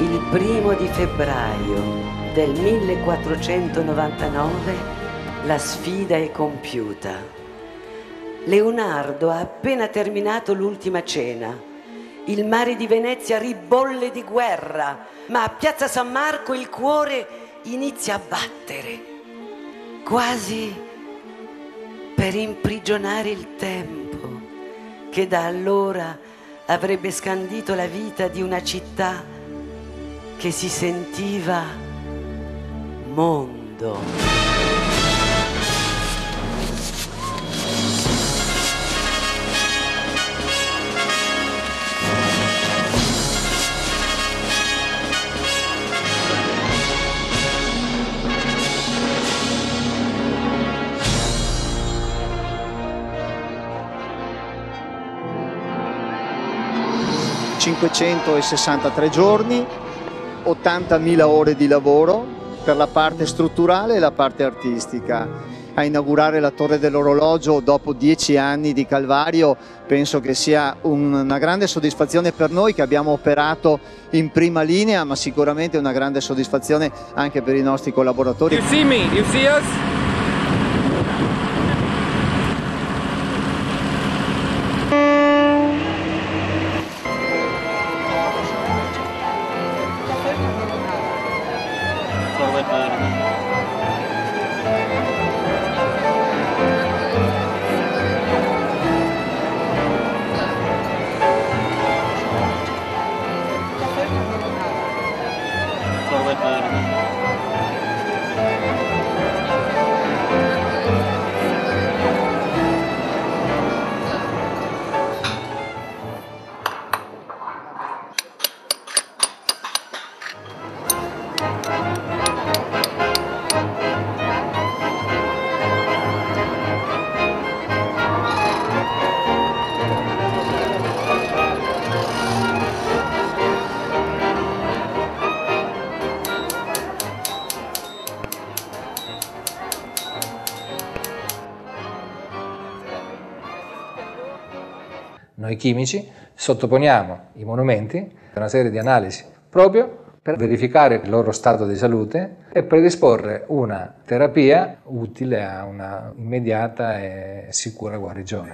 Il primo di febbraio del 1499 la sfida è compiuta. Leonardo ha appena terminato l'ultima cena. Il mare di Venezia ribolle di guerra, ma a Piazza San Marco il cuore inizia a battere, quasi per imprigionare il tempo che da allora avrebbe scandito la vita di una città che si sentiva mondo. 563 giorni, 80.000 ore di lavoro per la parte strutturale e la parte artistica. A inaugurare la torre dell'orologio dopo dieci anni di calvario penso che sia una grande soddisfazione per noi che abbiamo operato in prima linea, ma sicuramente una grande soddisfazione anche per i nostri collaboratori. You see me, you see us? Noi chimici sottoponiamo i monumenti a una serie di analisi proprio per verificare il loro stato di salute e predisporre una terapia utile a una immediata e sicura guarigione.